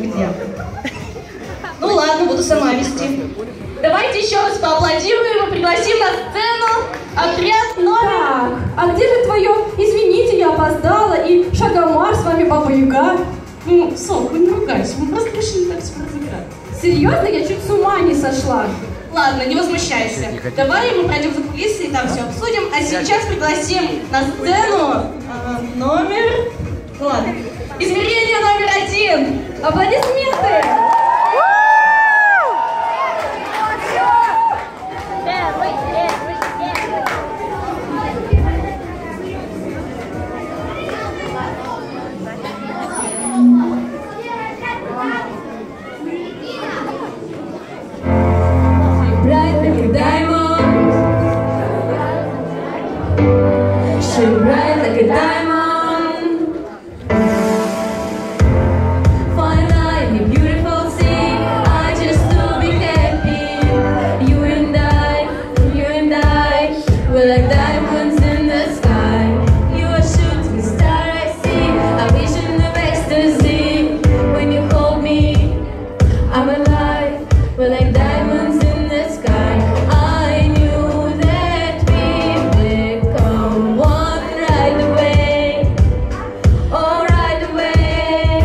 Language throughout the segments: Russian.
где. Ну ладно, буду сама вести. Давайте еще раз поаплодируем и пригласим на сцену отряд номер... Так, а где же твое «Извините, я опоздала» и «Шагомар, с вами Баба Юга. Ну, Сок, мы не ругайся, мы просто решили так все разыграть. Серьезно? Я чуть с ума не сошла. Ладно, не возмущайся. Давай мы пройдем за кулисы и там все обсудим. А сейчас пригласим на сцену а, номер... Ладно. Измерение номер один. Блин, аплодисменты! We're like diamonds in the sky. I knew that we one right away. Oh, right away.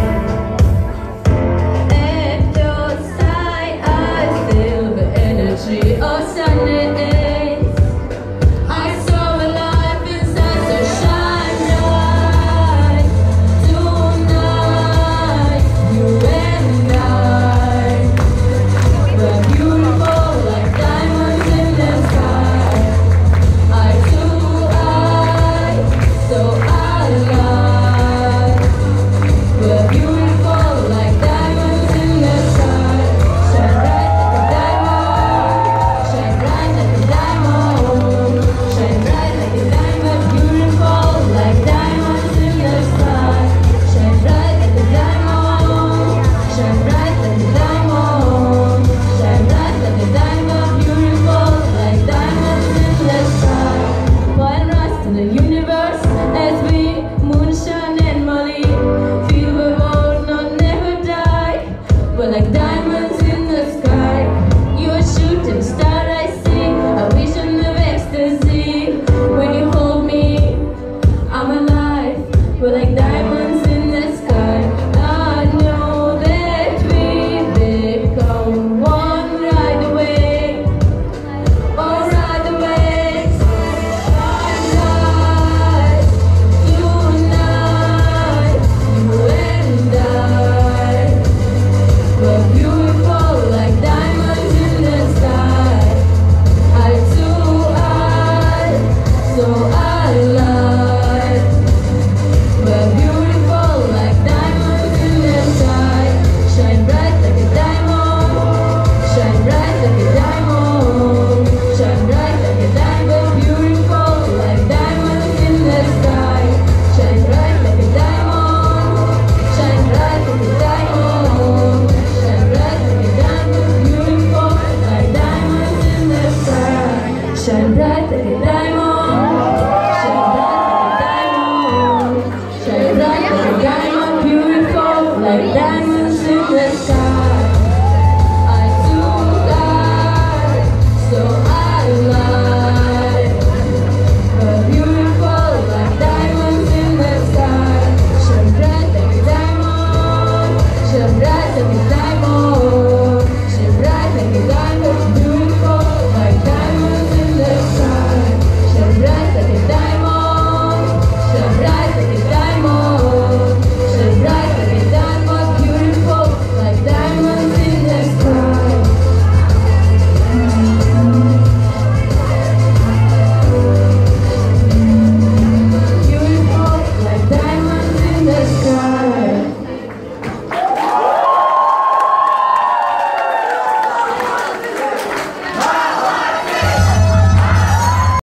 At your side, I feel the energy of sunlight. at the